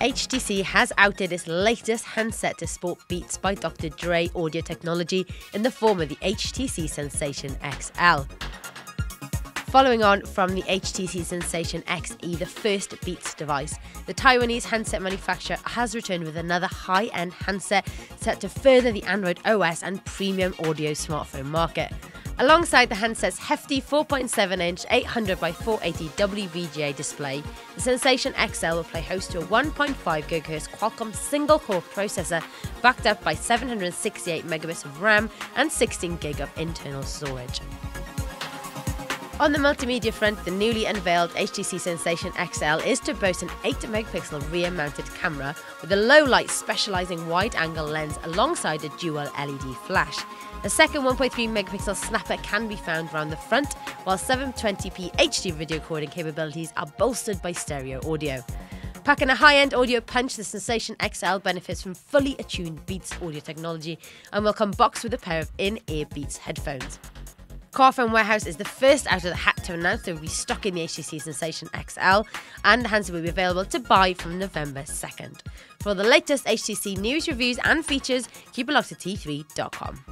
HTC has outed its latest handset to sport Beats by Dr. Dre audio technology in the form of the HTC Sensation XL. Following on from the HTC Sensation XE, the first Beats device, the Taiwanese handset manufacturer has returned with another high end handset set to further the Android OS and premium audio smartphone market. Alongside the handset's hefty 4.7 inch 800 by 480 WVGA display, the Sensation XL will play host to a 1.5 GHz Qualcomm single core processor backed up by 768 megabits of RAM and 16 gig of internal storage. On the multimedia front, the newly unveiled HTC Sensation XL is to boast an 8 megapixel rear mounted camera with a low light specializing wide angle lens alongside a dual LED flash. A second 1.3 megapixel snapper can be found around the front, while 720p HD video recording capabilities are bolstered by stereo audio. Packing a high end audio punch, the Sensation XL benefits from fully attuned Beats audio technology and will come boxed with a pair of in ear Beats headphones. Carphone Warehouse is the first out of the hat to announce they'll be stocking the HTC Sensation XL, and the handset will be available to buy from November 2nd. For the latest HTC news, reviews, and features, keep it locked to t3.com.